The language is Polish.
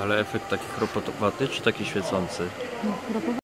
Ale efekt taki kropowatowaty czy taki świecący? No,